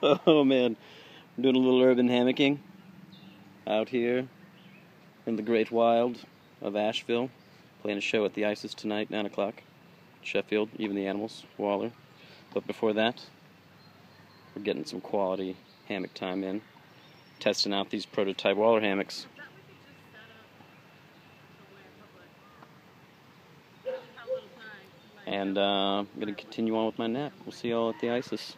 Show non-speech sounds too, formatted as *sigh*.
*laughs* oh man, I'm doing a little urban hammocking out here in the great wild of Asheville. Playing a show at the Isis tonight, 9 o'clock. Sheffield, even the animals, Waller. But before that, we're getting some quality hammock time in. Testing out these prototype Waller hammocks. And uh, I'm going to continue on with my nap. We'll see y'all at the ISIS.